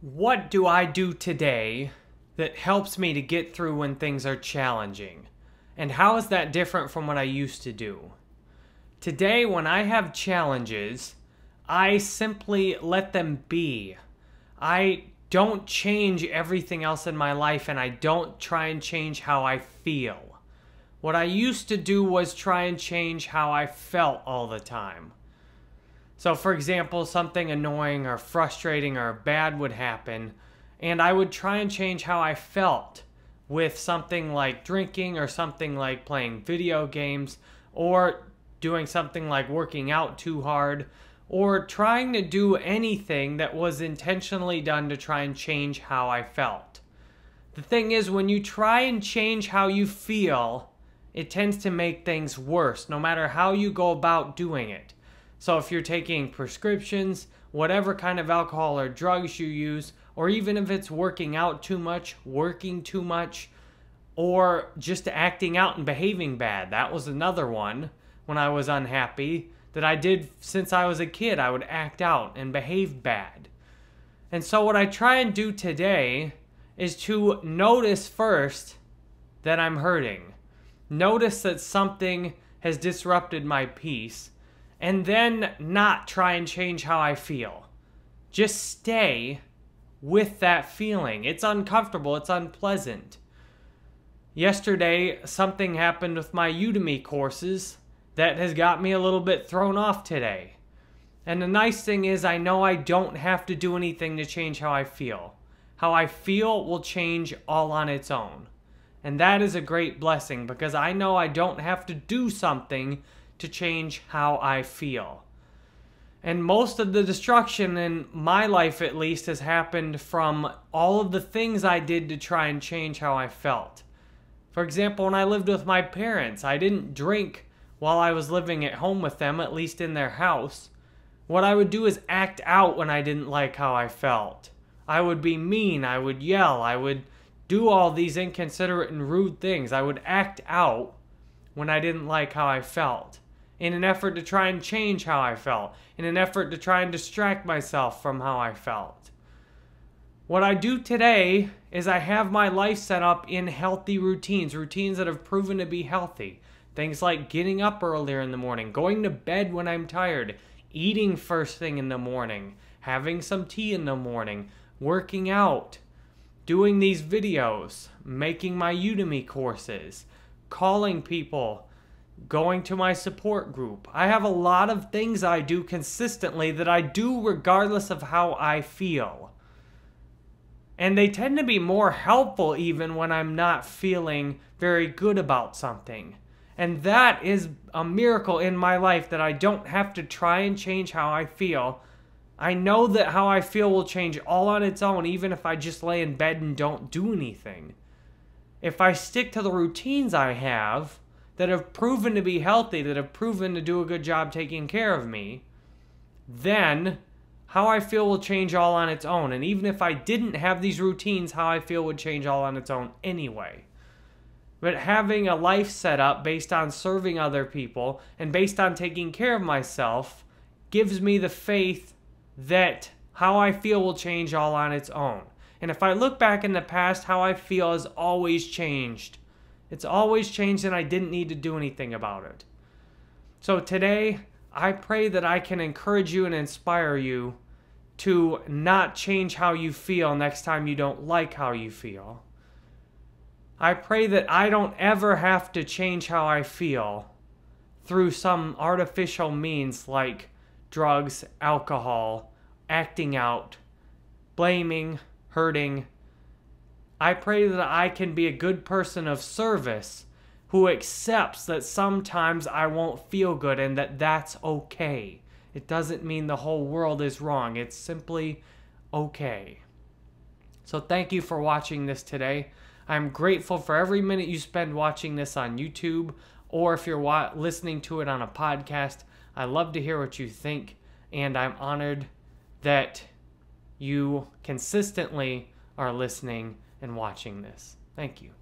What do I do today that helps me to get through when things are challenging? And how is that different from what I used to do? Today, when I have challenges, I simply let them be. I don't change everything else in my life and I don't try and change how I feel. What I used to do was try and change how I felt all the time. So, for example, something annoying or frustrating or bad would happen, and I would try and change how I felt with something like drinking or something like playing video games or doing something like working out too hard or trying to do anything that was intentionally done to try and change how I felt. The thing is, when you try and change how you feel, it tends to make things worse, no matter how you go about doing it. So if you're taking prescriptions, whatever kind of alcohol or drugs you use, or even if it's working out too much, working too much, or just acting out and behaving bad. That was another one when I was unhappy that I did since I was a kid. I would act out and behave bad. And so, what I try and do today is to notice first that I'm hurting. Notice that something has disrupted my peace and then not try and change how I feel. Just stay with that feeling. It's uncomfortable, it's unpleasant. Yesterday, something happened with my Udemy courses that has got me a little bit thrown off today. And the nice thing is, I know I don't have to do anything to change how I feel. How I feel will change all on its own. And that is a great blessing because I know I don't have to do something to change how I feel. And most of the destruction in my life, at least, has happened from all of the things I did to try and change how I felt. For example, when I lived with my parents, I didn't drink while I was living at home with them, at least in their house. What I would do is act out when I didn't like how I felt. I would be mean, I would yell, I would do all these inconsiderate and rude things. I would act out when I didn't like how I felt in an effort to try and change how I felt, in an effort to try and distract myself from how I felt. What I do today is I have my life set up in healthy routines, routines that have proven to be healthy. Things like getting up earlier in the morning, going to bed when I'm tired, eating first thing in the morning, having some tea in the morning, working out, doing these videos, making my Udemy courses, calling people going to my support group. I have a lot of things I do consistently that I do regardless of how I feel. And they tend to be more helpful even when I'm not feeling very good about something. And that is a miracle in my life that I don't have to try and change how I feel. I know that how I feel will change all on its own, even if I just lay in bed and don't do anything. If I stick to the routines I have, that have proven to be healthy, that have proven to do a good job taking care of me, then how I feel will change all on its own. And even if I didn't have these routines, how I feel would change all on its own anyway. But having a life set up based on serving other people and based on taking care of myself gives me the faith that how I feel will change all on its own. And if I look back in the past, how I feel has always changed it's always changed and I didn't need to do anything about it. So today, I pray that I can encourage you and inspire you to not change how you feel next time you don't like how you feel. I pray that I don't ever have to change how I feel through some artificial means like drugs, alcohol, acting out, blaming, hurting, I pray that I can be a good person of service who accepts that sometimes I won't feel good and that that's okay. It doesn't mean the whole world is wrong, it's simply okay. So, thank you for watching this today. I'm grateful for every minute you spend watching this on YouTube or if you're listening to it on a podcast. I love to hear what you think, and I'm honored that you consistently are listening and watching this. Thank you.